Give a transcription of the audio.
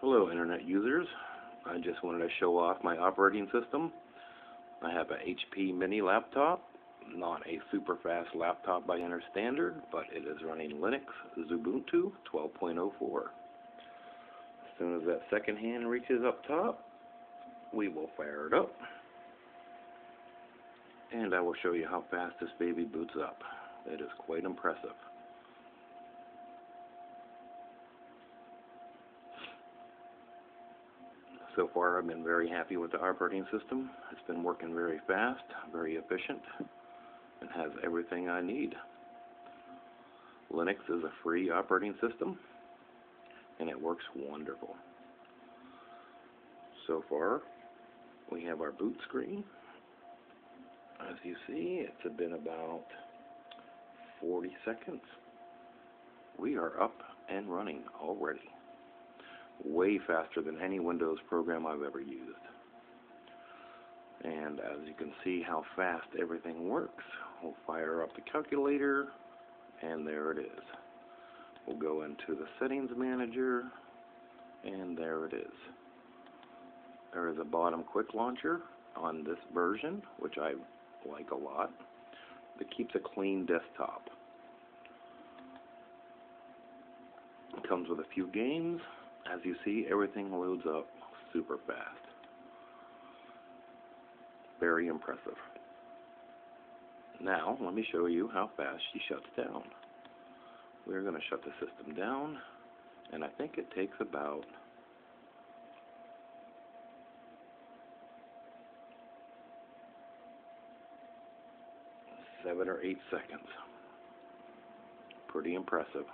Hello Internet users. I just wanted to show off my operating system. I have a HP mini laptop, not a super fast laptop by any standard, but it is running Linux Xubuntu 12.04. As soon as that second hand reaches up top, we will fire it up. And I will show you how fast this baby boots up. It is quite impressive. So far I've been very happy with the operating system. It's been working very fast, very efficient, and has everything I need. Linux is a free operating system, and it works wonderful. So far, we have our boot screen. As you see, it's been about 40 seconds. We are up and running already way faster than any Windows program I've ever used. And as you can see how fast everything works, we'll fire up the calculator, and there it is. We'll go into the settings manager, and there it is. There is a bottom quick launcher on this version, which I like a lot, that keeps a clean desktop. It comes with a few games, as you see, everything loads up super fast. Very impressive. Now, let me show you how fast she shuts down. We're going to shut the system down, and I think it takes about seven or eight seconds. Pretty impressive.